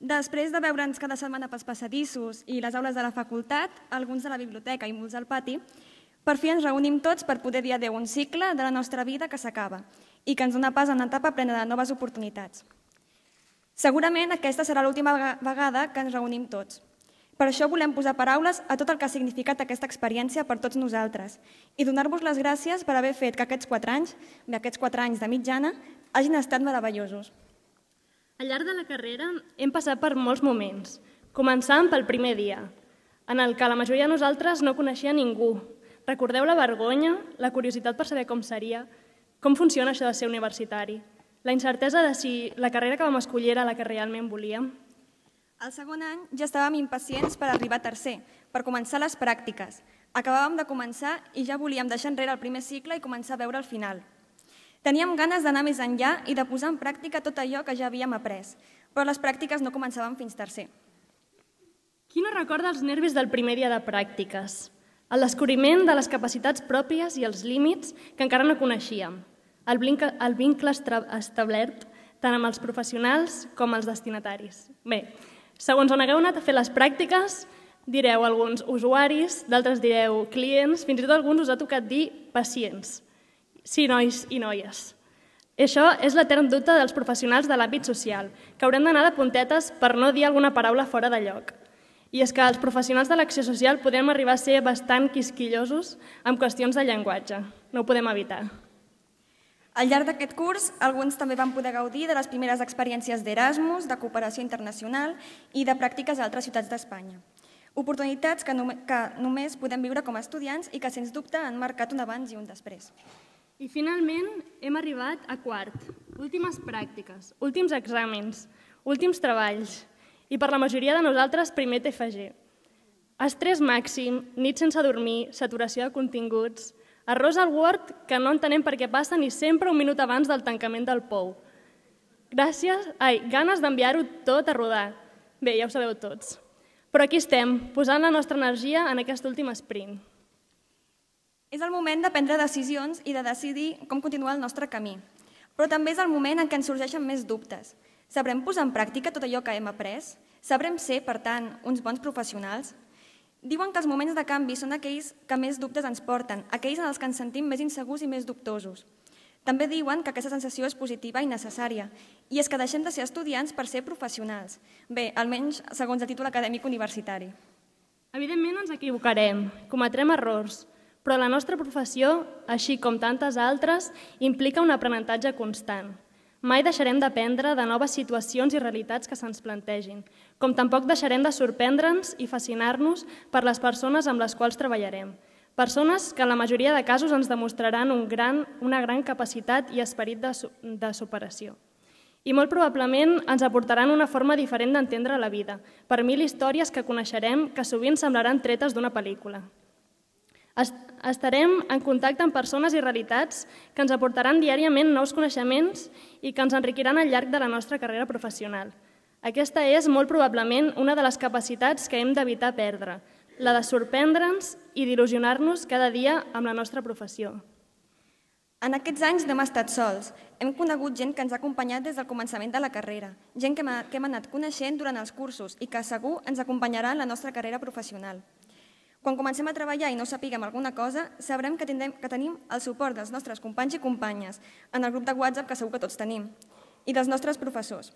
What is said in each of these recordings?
Després de veure'ns cada setmana pels passadissos i les aules de la facultat, alguns de la biblioteca i molts al pati, per fi ens reunim tots per poder dir adeu a un cicle de la nostra vida que s'acaba i que ens dona pas a una etapa plena de noves oportunitats. Segurament aquesta serà l'última vegada que ens reunim tots. Per això volem posar paraules a tot el que ha significat aquesta experiència per tots nosaltres i donar-vos les gràcies per haver fet que aquests quatre anys, bé, aquests quatre anys de mitjana, hagin estat meravellosos. Al llarg de la carrera hem passat per molts moments, començant pel primer dia, en el que la majoria de nosaltres no coneixia ningú. Recordeu la vergonya, la curiositat per saber com seria, com funciona això de ser universitari, la incertesa de si la carrera que vam escollir era la que realment volíem. Al segon any ja estàvem impacients per arribar a tercer, per començar les pràctiques. Acabàvem de començar i ja volíem deixar enrere el primer cicle i començar a veure el final. Teníem ganes d'anar més enllà i de posar en pràctica tot allò que ja havíem après, però les pràctiques no començaven fins tercer. Qui no recorda els nervis del primer dia de pràctiques? El descobriment de les capacitats pròpies i els límits que encara no coneixíem. El, el vincle establert tant amb els professionals com els destinataris. Bé, Segons on hagueu anat a fer les pràctiques, direu alguns usuaris, d'altres direu clients, fins i tot alguns us ha tocat dir pacients. Sí, nois i noies. Això és l'etern dubte dels professionals de l'àmbit social, que haurem d'anar de puntetes per no dir alguna paraula fora de lloc. I és que els professionals de l'acció social podem arribar a ser bastant quisquillosos amb qüestions de llenguatge. No ho podem evitar. Al llarg d'aquest curs, alguns també van poder gaudir de les primeres experiències d'Erasmus, de cooperació internacional i de pràctiques a altres ciutats d'Espanya. Oportunitats que, nom que només podem viure com a estudiants i que, sens dubte, han marcat un abans i un després. I finalment hem arribat a quart. Últimes pràctiques, últims exàmens, últims treballs i per la majoria de nosaltres primer TFG. Estrès màxim, nit sense dormir, saturació de continguts, Arròs al Word que no entenem per què passa ni sempre un minut abans del tancament del POU. Gràcies, ai, ganes d'enviar-ho tot a rodar. Bé, ja ho sabeu tots. Però aquí estem, posant la nostra energia en aquest últim sprint. És el moment de prendre decisions i de decidir com continuar el nostre camí. Però també és el moment en què ens sorgeixen més dubtes. Sabrem posar en pràctica tot allò que hem après? Sabrem ser, per tant, uns bons professionals? Diuen que els moments de canvi són aquells que més dubtes ens porten, aquells en els que ens sentim més insegurs i més dubtosos. També diuen que aquesta sensació és positiva i necessària, i és que deixem de ser estudiants per ser professionals. Bé, almenys segons el títol acadèmic universitari. Evidentment ens equivocarem, cometrem errors, però la nostra professió, així com tantes altres, implica un aprenentatge constant – Mai deixarem d'aprendre de noves situacions i realitats que se'ns plantegin, com tampoc deixarem de sorprendre'ns i fascinar-nos per les persones amb les quals treballarem. Persones que en la majoria de casos ens demostraran un gran, una gran capacitat i esperit de, de superació. I molt probablement ens aportaran una forma diferent d'entendre la vida, per mil històries que coneixerem que sovint semblaran tretes d'una pel·lícula. Estarem en contacte amb persones i realitats que ens aportaran diàriament nous coneixements i que ens enriquiran al llarg de la nostra carrera professional. Aquesta és, molt probablement, una de les capacitats que hem d'evitar perdre, la de sorprendre'ns i d'il·lusionar-nos cada dia amb la nostra professió. En aquests anys no hem estat sols. Hem conegut gent que ens ha acompanyat des del començament de la carrera, gent que hem anat coneixent durant els cursos i que segur ens acompanyarà en la nostra carrera professional. Quan comencem a treballar i no sapiguem alguna cosa, sabrem que, tindrem, que tenim el suport dels nostres companys i companyes en el grup de WhatsApp que segur que tots tenim i dels nostres professors.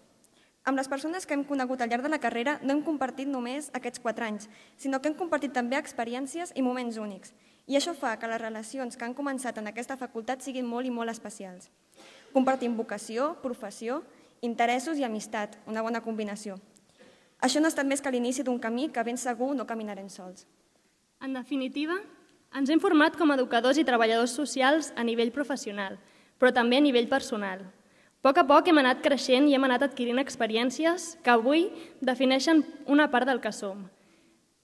Amb les persones que hem conegut al llarg de la carrera no hem compartit només aquests quatre anys, sinó que hem compartit també experiències i moments únics. I això fa que les relacions que han començat en aquesta facultat siguin molt i molt especials. Compartim vocació, professió, interessos i amistat, una bona combinació. Això no ha estat més que l'inici d'un camí que ben segur no caminarem sols. En definitiva, ens hem format com a educadors i treballadors socials a nivell professional, però també a nivell personal. A poc a poc hem anat creixent i hem anat adquirint experiències que avui defineixen una part del que som.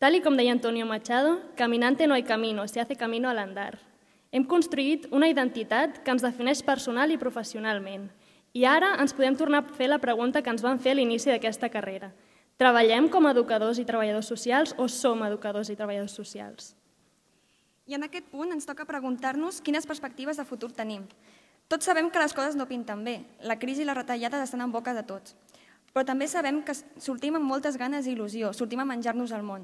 Tal com deia Antonio Machado, caminante no hay camino, se hace camino al andar. Hem construït una identitat que ens defineix personal i professionalment. I ara ens podem tornar a fer la pregunta que ens van fer a l'inici d'aquesta carrera – Treballem com a educadors i treballadors socials o som educadors i treballadors socials? I en aquest punt ens toca preguntar-nos quines perspectives de futur tenim. Tots sabem que les coses no pinten bé, la crisi i les retallades estan en boca de tots. però també sabem que sortim amb moltes ganes i il·lusió, sortim a menjar-nos el món.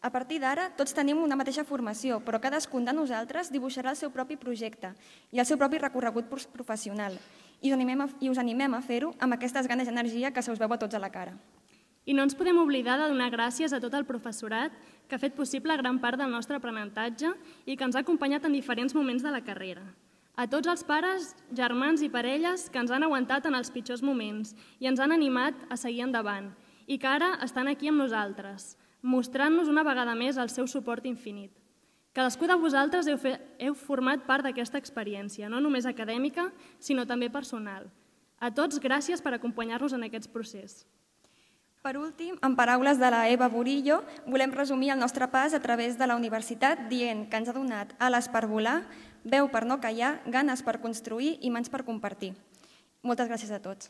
A partir d'ara, tots tenim una mateixa formació, però cadascun de nosaltres dibuixarà el seu propi projecte i el seu propi recorregut professional. I us animem a, i us animem a fer-ho amb aquestes ganes i energia que se us veu a tots a la cara. I no ens podem oblidar de donar gràcies a tot el professorat que ha fet possible gran part del nostre aprenentatge i que ens ha acompanyat en diferents moments de la carrera. A tots els pares, germans i parelles que ens han aguantat en els pitjors moments i ens han animat a seguir endavant i que ara estan aquí amb nosaltres, mostrant-nos una vegada més el seu suport infinit. Cadascú de vosaltres heu, fe, heu format part d'aquesta experiència, no només acadèmica, sinó també personal. A tots, gràcies per acompanyar-nos en aquest procés. Per últim, en paraules de la Eva Burillo, volem resumir el nostre pas a través de la universitat dient que ens ha donat ales per volar, veu per no callar, ganes per construir i mans per compartir. Moltes gràcies a tots.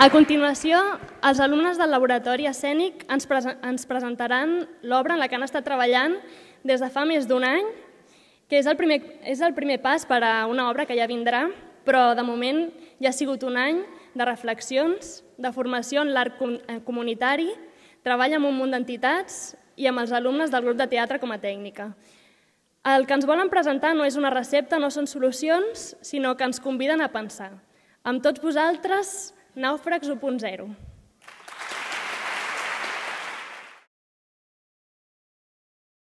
A continuació, els alumnes del laboratori escènic ens, pre ens presentaran l'obra en la que han estat treballant des de fa més d'un any, que és el, primer, és el primer pas per a una obra que ja vindrà, però de moment ja ha sigut un any de reflexions, de formació en l'art eh, comunitari, treball amb un munt d'entitats i amb els alumnes del grup de teatre com a tècnica. El que ens volen presentar no és una recepta, no són solucions, sinó que ens conviden a pensar. Amb tots vosaltres, Nàufrags 1.0.